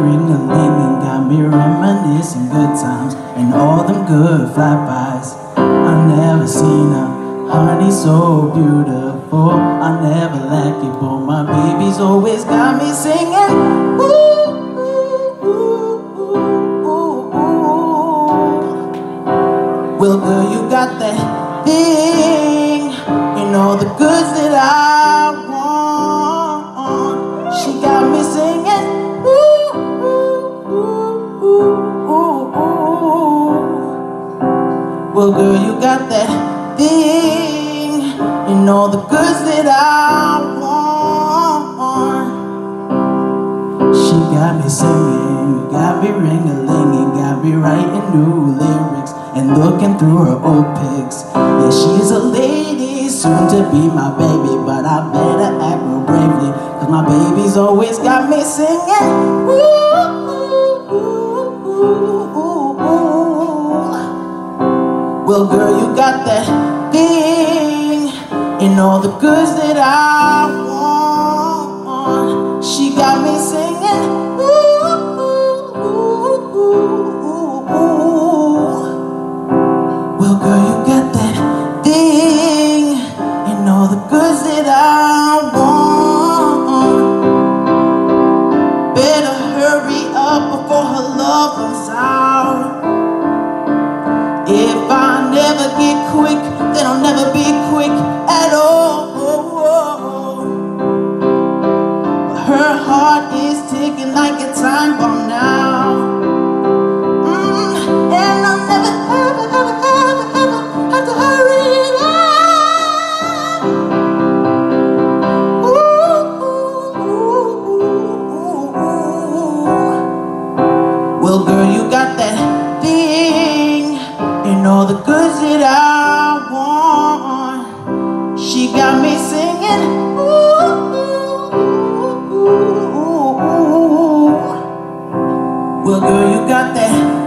got me singing, got me reminiscing good times and all them good flybys. I never seen a honey so beautiful. I never lack it, but my baby's always got me singing. Ooh. Well, girl, you got that thing and all the goods that I Well, girl, you got that thing and all the goods that I want. She got me singing, got me ring-a-linging, got me writing new lyrics and looking through her old pics. Yeah, she's a lady, soon to be my baby, but I better act real bravely, cause my baby's always got me singing. Ooh, ooh, ooh, ooh, Well, girl, you got that thing and all the goods that I want. heart is ticking like a time bomb now. Mm, and I'll never, ever, ever, ever, ever have to hurry it up. Ooh, ooh, ooh, well, girl, you got that thing and all the goods that I. Well, girl, you got that.